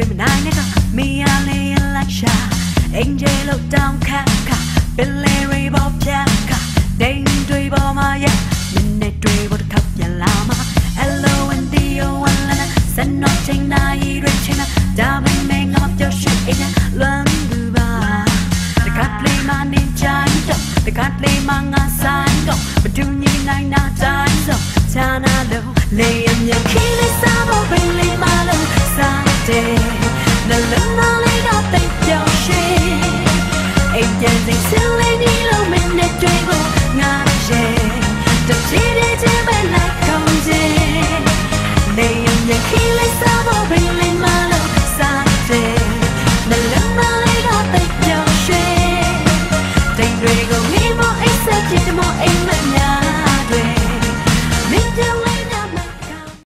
တွေ့မနိုင်နဲ့တော့မင်းအားလေးလိုက်ရှာအင်ဂျယ်လို့တောင်းခါခါဘယ်လေရီဘောပြာခါဒိန်တွေ့ပေါ်မှာရမင်းနဲ့တွေ့ဖို့တစ်ခါပြန်လာမှာ Hello and Dio one lana စနော့ချိန်နိုင်ရချိန်နာဒါပေမဲ့ငါပျော်ရွှင်နေလွမ်းလူပါတကပ်လေးမနေချမ်းတော့တကပ်လေးမငါဆိုင်တော့မတူညီနိုင်တာတိုင်းဆိုချာနာလို့လေအမြင်ခင်းလေးစားဖို့ အိမ်